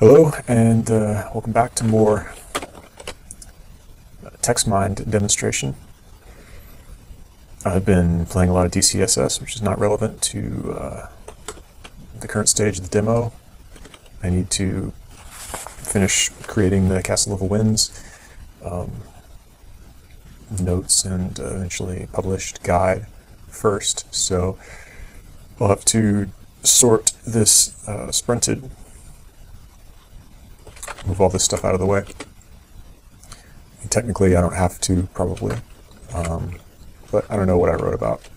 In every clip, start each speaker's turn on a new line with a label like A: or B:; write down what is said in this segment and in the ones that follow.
A: Hello, and uh, welcome back to more TextMind demonstration. I've been playing a lot of DCSS, which is not relevant to uh, the current stage of the demo. I need to finish creating the Castle of the Winds um, notes and uh, eventually published guide first. So I'll have to sort this uh, sprinted move all this stuff out of the way. And technically, I don't have to, probably. Um, but I don't know what I wrote about.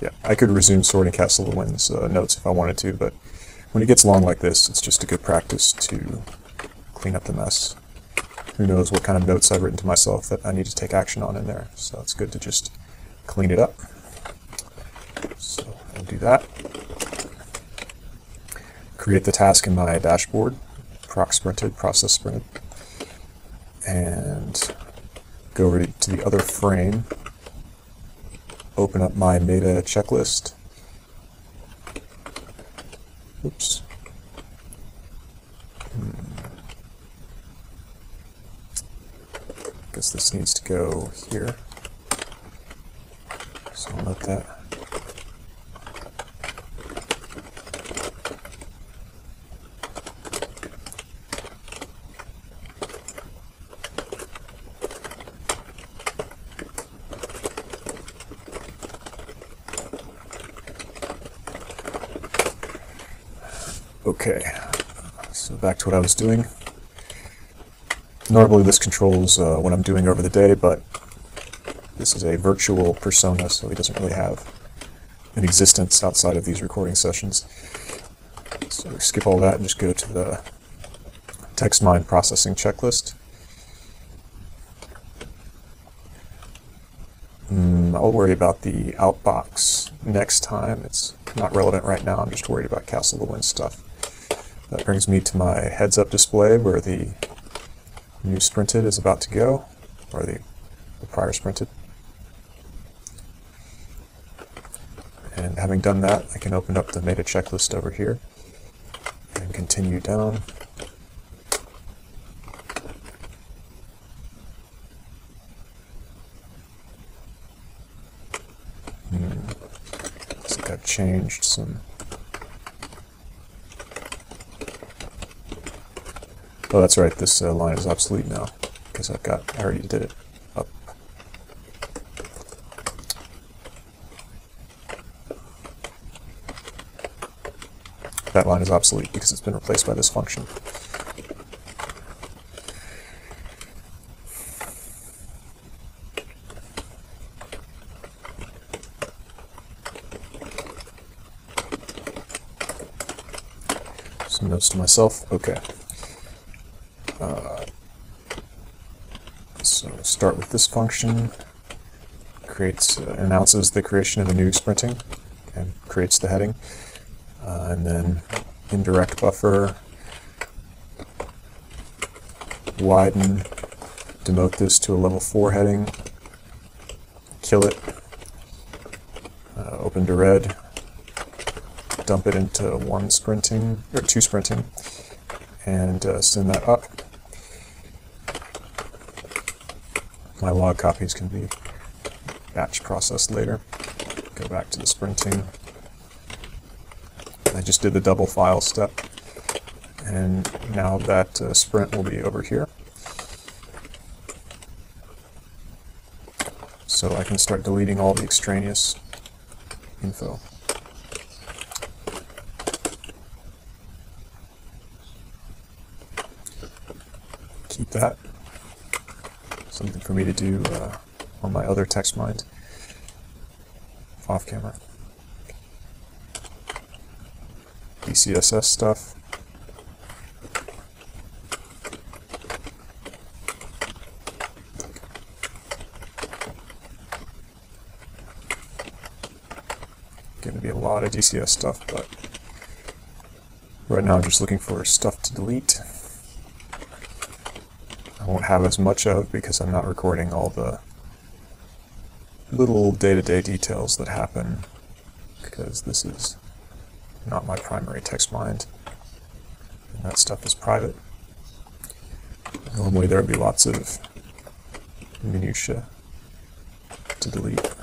A: Yeah, I could resume sorting Castle of Winds uh, notes if I wanted to, but when it gets long like this, it's just a good practice to clean up the mess. Who knows what kind of notes I've written to myself that I need to take action on in there, so it's good to just clean it up. So I'll do that. Create the task in my dashboard proc sprinted, process sprinted, and go over to the other frame, open up my meta checklist. Oops. Hmm. Guess this needs to go here. So I'll let that. Okay, so back to what I was doing. Normally this controls uh, what I'm doing over the day, but this is a virtual persona, so he doesn't really have an existence outside of these recording sessions. So skip all that and just go to the TextMind processing checklist. Mm, I'll worry about the outbox next time. It's not relevant right now. I'm just worried about Castle of the Wind stuff. That brings me to my heads-up display where the new sprinted is about to go, or the, the prior sprinted. And having done that, I can open up the meta checklist over here and continue down. Hmm. Changed some Oh, that's right, this uh, line is obsolete now, because I've got, I already did it up. That line is obsolete because it's been replaced by this function. Some notes to myself, okay. Uh, so start with this function, creates uh, announces the creation of a new sprinting and creates the heading, uh, and then indirect buffer, widen, demote this to a level 4 heading, kill it, uh, open to red, dump it into one sprinting, or two sprinting, and uh, send that up. My log copies can be batch processed later. Go back to the sprinting. I just did the double file step. And now that uh, sprint will be over here. So I can start deleting all the extraneous info. Keep that something for me to do uh, on my other text mind off camera. DCSS stuff. Going to be a lot of DCS stuff, but right now I'm just looking for stuff to delete won't have as much of because I'm not recording all the little day-to-day -day details that happen because this is not my primary text mind. and that stuff is private. Normally there would be lots of minutia to delete.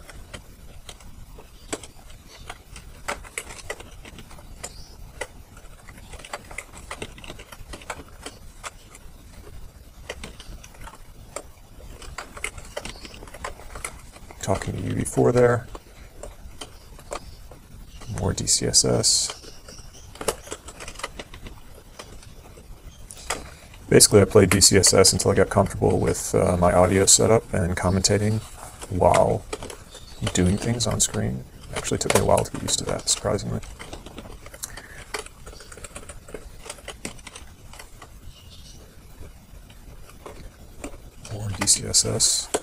A: Talking to you before there. More DCSS. Basically, I played DCSS until I got comfortable with uh, my audio setup and commentating while doing things on screen. It actually took me a while to get used to that, surprisingly. More DCSS.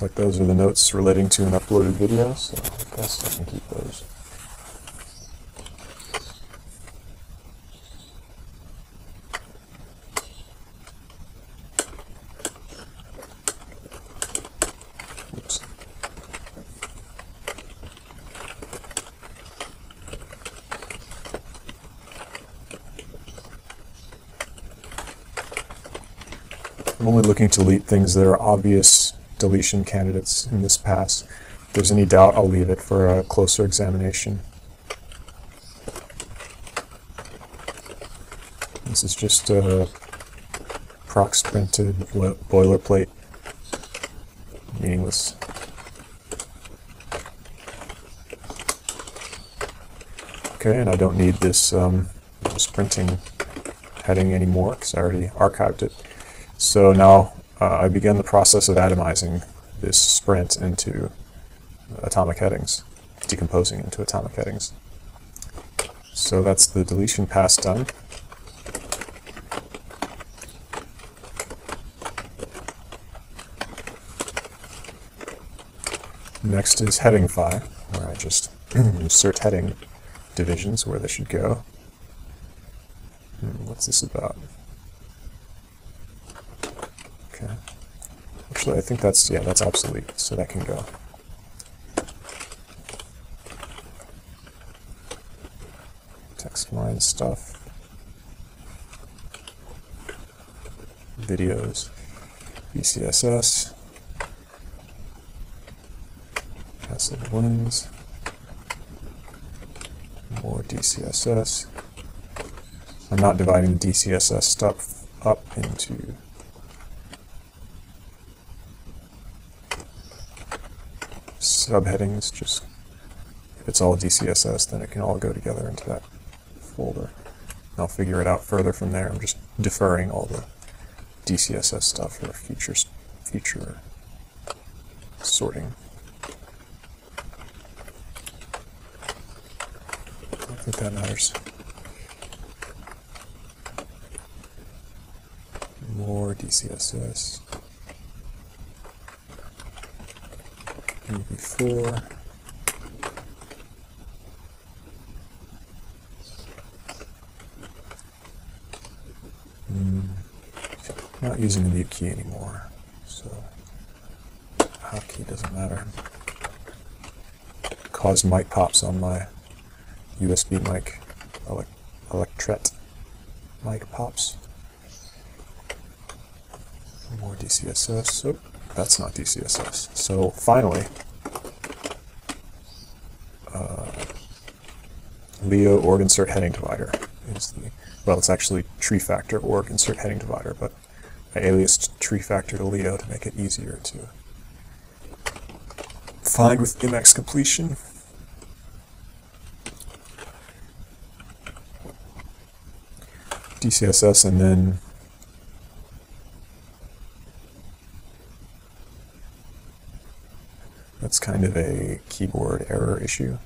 A: Like those are the notes relating to an uploaded video, so I guess I can keep those. I'm only looking to delete things that are obvious deletion candidates in this pass. If there's any doubt, I'll leave it for a closer examination. This is just a proc sprinted boilerplate, meaningless. Okay, and I don't need this um, this printing heading anymore because I already archived it. So now uh, I began the process of atomizing this sprint into atomic headings, decomposing into atomic headings. So that's the deletion pass done. Next is heading phi, where I just insert heading divisions where they should go. Hmm, what's this about? Okay. Actually, I think that's, yeah, that's obsolete, so that can go. Text line stuff. Videos. DCSS. Passive lens. More DCSS. I'm not dividing the DCSS stuff up into subheadings, just if it's all DCSS, then it can all go together into that folder. I'll figure it out further from there. I'm just deferring all the DCSS stuff for future future sorting. I don't think that matters. More DCSS. Before. Mm, not using the mute key anymore, so hotkey doesn't matter. Caused mic pops on my USB mic, ele Electret mic pops. More DCSS. Oh, that's not DCSS. So finally, uh, Leo org insert heading divider is the, well, it's actually tree factor org insert heading divider, but I aliased tree factor to Leo to make it easier to find with Emacs completion. DCSS and then That's kind of a keyboard error issue.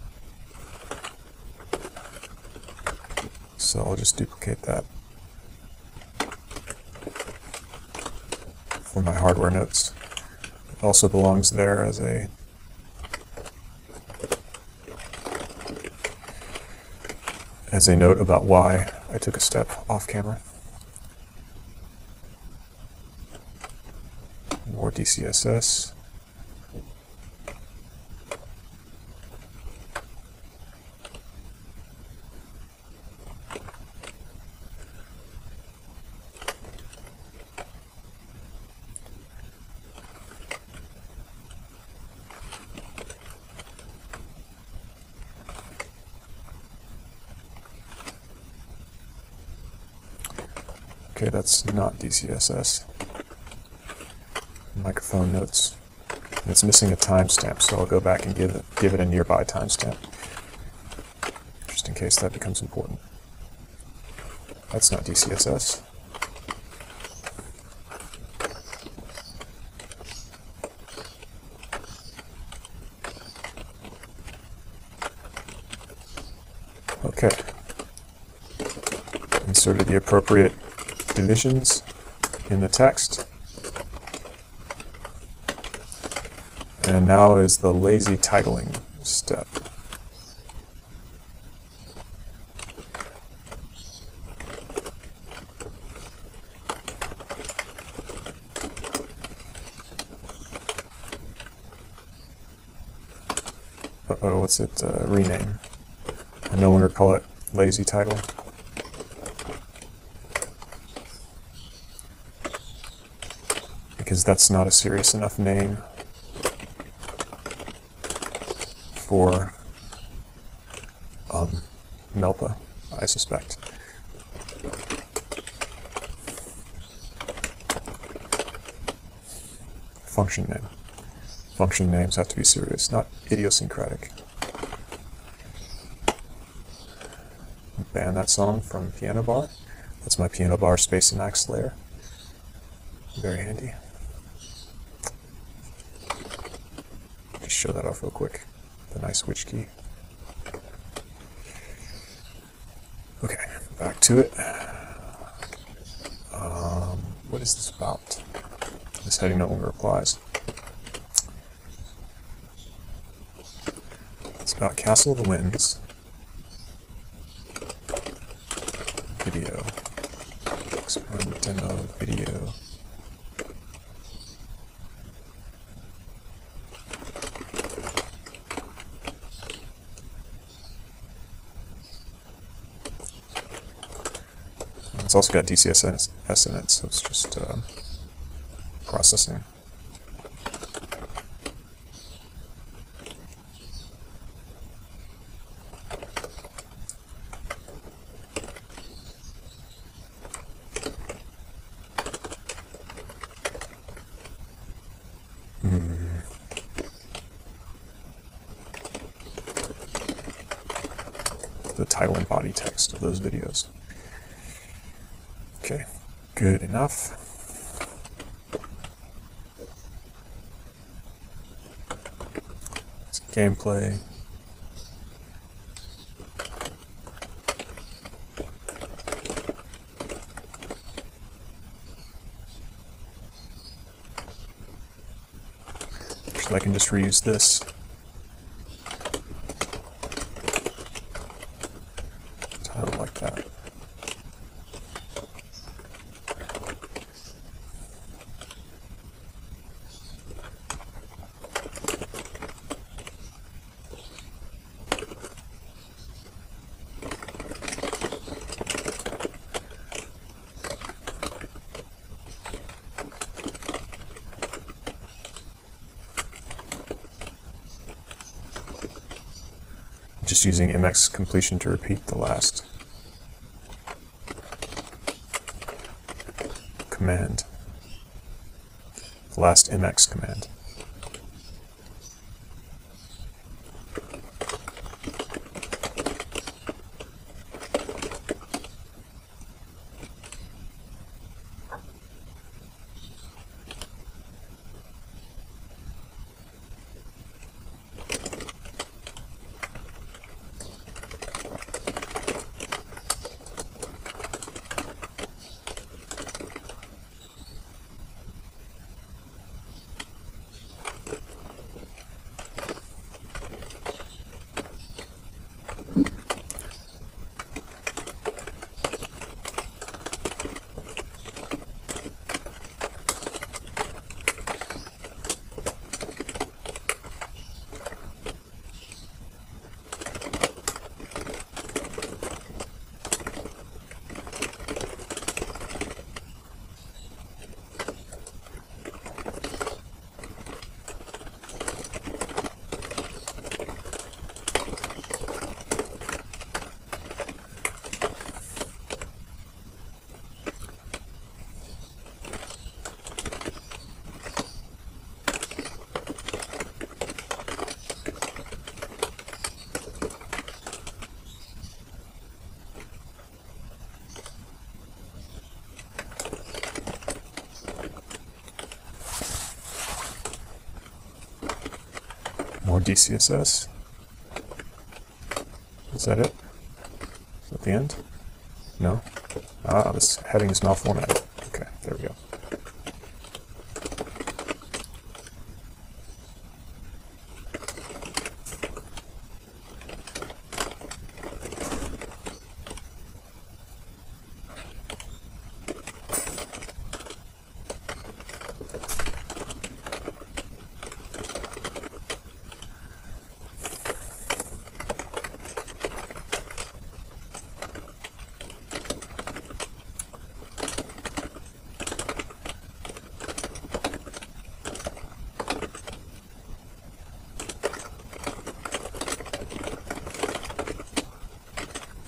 A: So I'll just duplicate that for my hardware notes. It also belongs there as a as a note about why I took a step off camera. More DCSS. Not DCSS. Microphone notes. It's missing a timestamp, so I'll go back and give it, give it a nearby timestamp. Just in case that becomes important. That's not DCSS. Okay. Inserted the appropriate divisions in the text. And now is the lazy titling step. Uh-oh, what's it? Uh, rename. I no longer call it lazy title. Because that's not a serious enough name for um, Melpa, I suspect. Function name. Function names have to be serious, not idiosyncratic. Ban that song from Piano Bar. That's my Piano Bar Spacemacs layer. Very handy. Show that off real quick. The nice switch key. Okay, back to it. Um, what is this about? This heading no longer applies. It's about Castle of the Winds. Video. Explore demo video. It's also got DCSS in it, so it's just uh, processing. Hmm. The title and body text of those videos. Okay, good enough. It's gameplay. So I can just reuse this. Title like that. Just using M-x completion to repeat the last command, the last M-x command. More DCSS. Is that it? Is that the end? No? Ah, this heading is malformatted. Okay, there we go.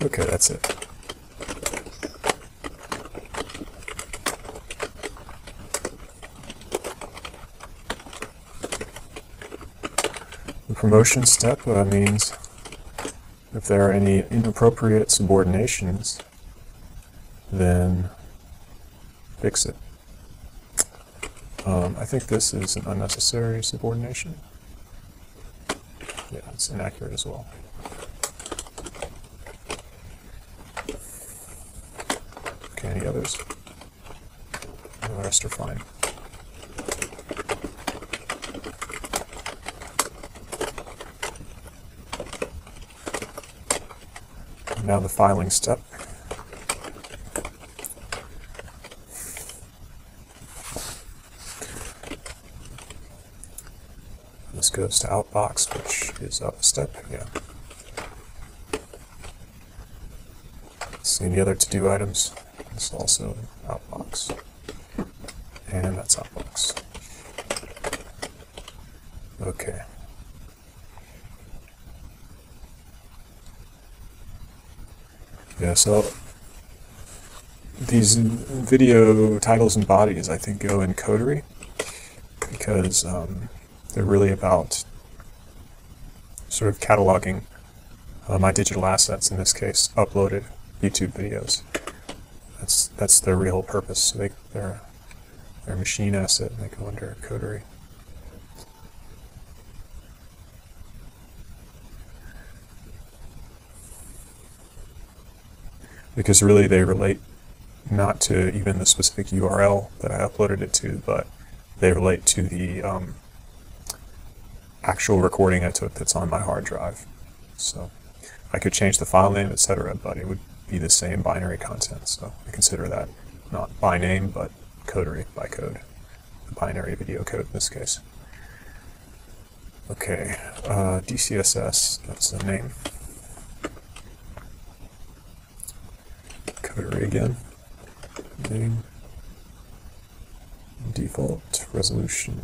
A: Okay, that's it. The promotion step uh, means if there are any inappropriate subordinations, then fix it. Um, I think this is an unnecessary subordination. Yeah, it's inaccurate as well. Others? The rest are fine. Now the filing step. This goes to outbox, which is up a step, yeah. See any other to-do items? It's also outbox. And that's outbox. Okay. Yeah, so these video titles and bodies, I think, go in Coterie because um, they're really about sort of cataloging uh, my digital assets, in this case, uploaded YouTube videos. That's that's their real purpose. They, they're, they're machine asset, and they go under a Coterie. because really they relate not to even the specific URL that I uploaded it to, but they relate to the um, actual recording I took that's on my hard drive. So I could change the file name, etc., but it would be the same binary content. So I consider that not by name, but codery by code, the binary video code in this case. Okay, uh, DCSS, that's the name. Codery again. Name. Default resolution.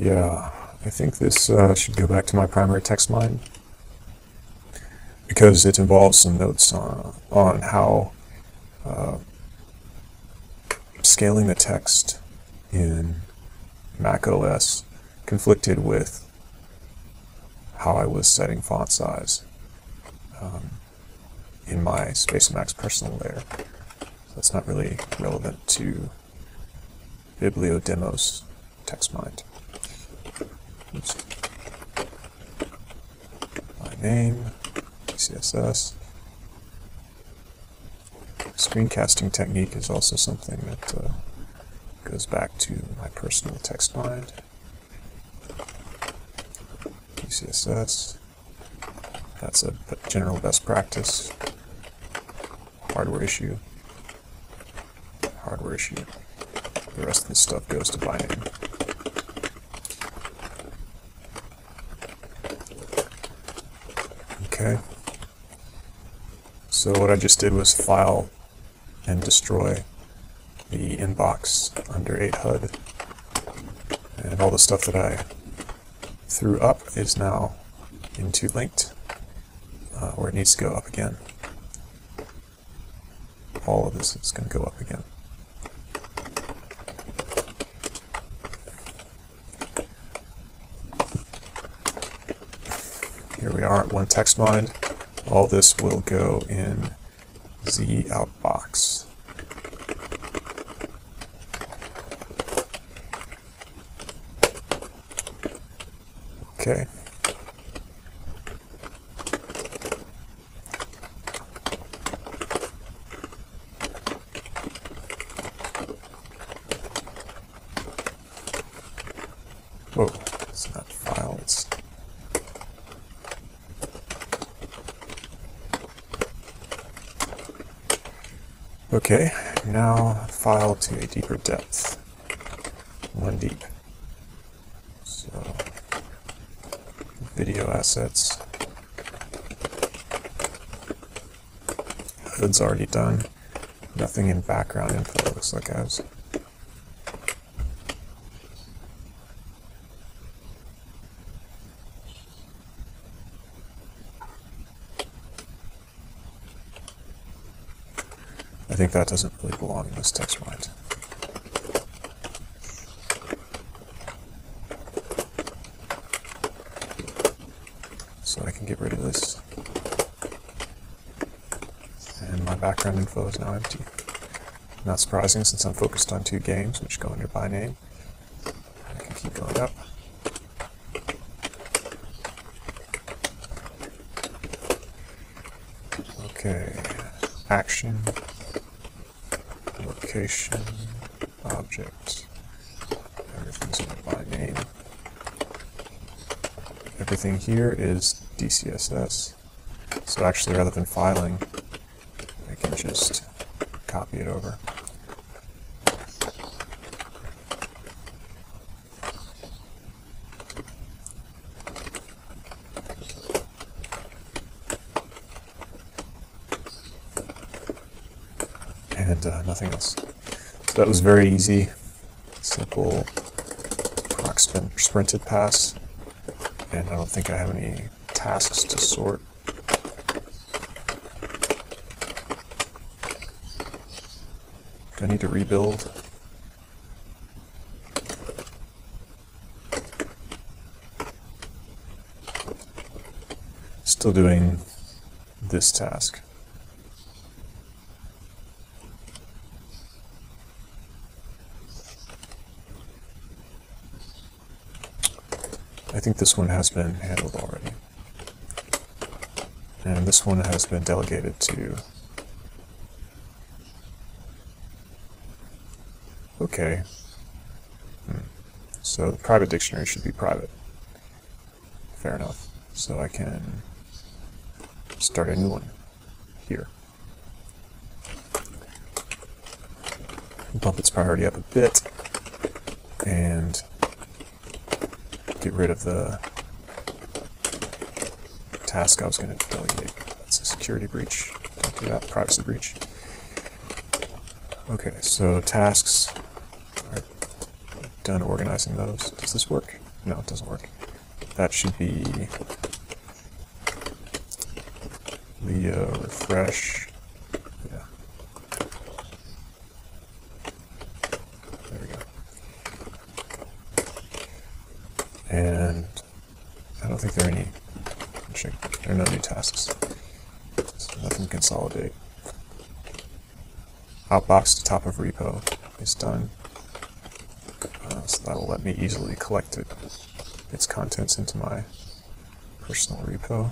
A: Yeah, I think this uh, should go back to my primary text mind because it involves some notes on, on how uh, scaling the text in Mac OS conflicted with how I was setting font size um, in my Spacemacs personal layer. So that's not really relevant to BiblioDemos text mind. Oops. My name, CSS. Screencasting technique is also something that uh, goes back to my personal text mind. CSS. That's a general best practice. Hardware issue. Hardware issue. The rest of the stuff goes to binding. Okay. So what I just did was file and destroy the inbox under 8HUD. And all the stuff that I threw up is now into linked, uh, where it needs to go up again. all of this is going to go up again. Here we are at one text mind. All this will go in z outbox. Okay. Whoa, it's not file, it's Okay, now file to a deeper depth. One deep. So, video assets. Hood's already done. Nothing in background info looks like as. I think that doesn't really belong in this text mind. So I can get rid of this. And my background info is now empty. Not surprising since I'm focused on two games, which go under by name. I can keep going up. Okay, action, location, object, everything's by name. Everything here is DCSS. So actually, rather than filing, I can just copy it over. And uh, nothing else. So that was very easy. Simple sprinted pass. And I don't think I have any tasks to sort. Do I need to rebuild? Still doing this task. I think this one has been handled already. And this one has been delegated to. Okay. Hmm. So the private dictionary should be private. Fair enough. So I can start a new one here. Bump its priority up a bit. And get rid of the task I was going to delegate. That's a security breach. Don't do that. Privacy breach. Okay, so tasks. Alright, done organizing those. Does this work? No, it doesn't work. That should be Leo refresh. Yeah. There we go. And I don't think there are any. There are no new tasks. So nothing to consolidate. Outbox to top of repo is done. Uh, so that will let me easily collect it, its contents into my personal repo.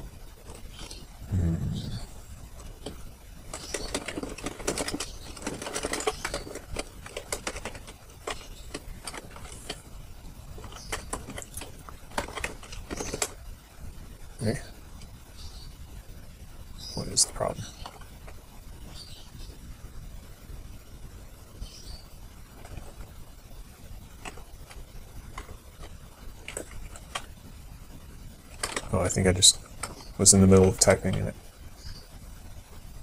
A: Hmm. What is the problem? Oh, I think I just was in the middle of typing and it,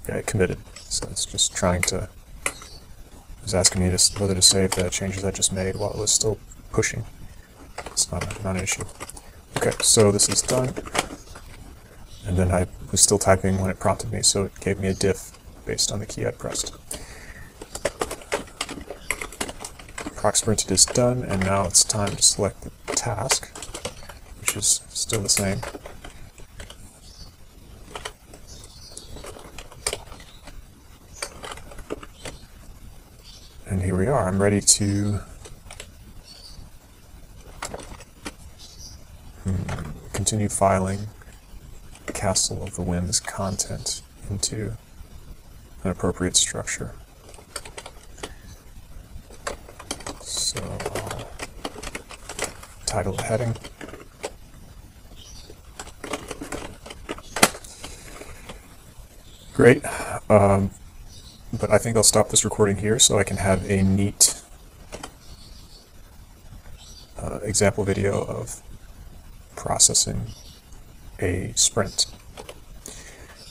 A: yeah, it committed. So it's just trying to, it was asking me to, whether to save the changes I just made while it was still pushing. It's not, not an issue. Okay, so this is done. And then I was still typing when it prompted me, so it gave me a diff based on the key I'd pressed. Proc sprinted is done, and now it's time to select the task, which is still the same. And here we are. I'm ready to hmm, continue filing Castle of the Winds content into an appropriate structure. So I'll title the heading. Great. Um, but I think I'll stop this recording here so I can have a neat uh, example video of processing a sprint.